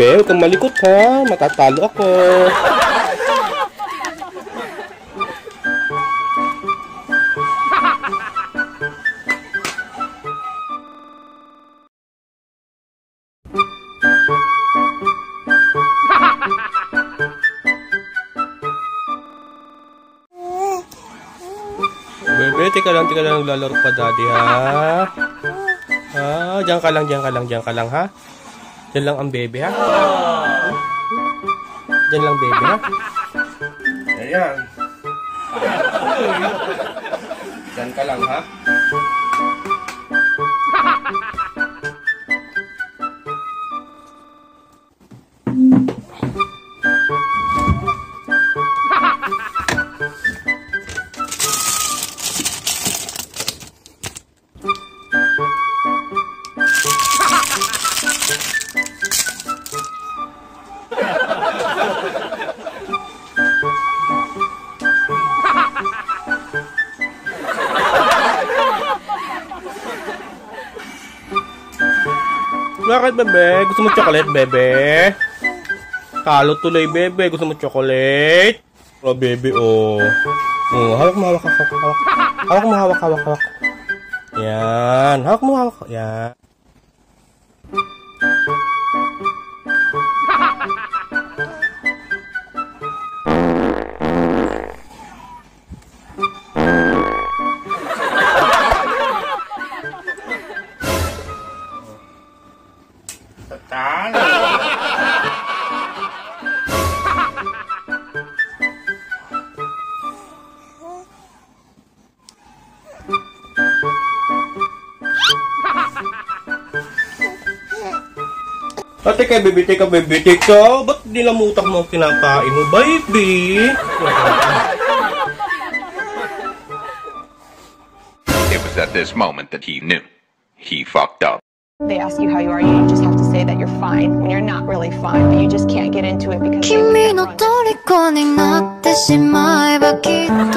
Bel, kung malikot ha, matatalo ako. Bebe, tika lang, tika lang, naglalaro pa daddy ha. Ah, diyan ka lang, diyan ka lang, diyan ka lang ha. Diyan lang ang bebe ha. Diyan lang bebe ha. Ayan. Diyan ka lang ha. Bakit bebe? Gusto mo chocolate bebe? Kalot tuloy bebe. Gusto mo chocolate? Oh bebe oh. Oh, hawak mo hawak hawak hawak. Hawak mo hawak hawak hawak. Yan, hawak mo hawak. Yan. Ah, teka, baby, teka, baby, teka. Ba't nilamutak mo ang kinakain mo, baby? It was at this moment that he knew. He fucked up. They ask you how you are, you just have to say that you're fine when you're not really fine, but you just can't get into it because 君の虜になってしまえばきっとこの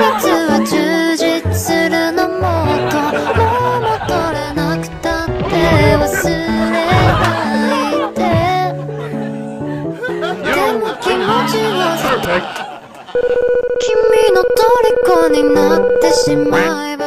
夏は充実するのもっともう戻れなくたって忘れないででも気持ちは君の虜になってしまえば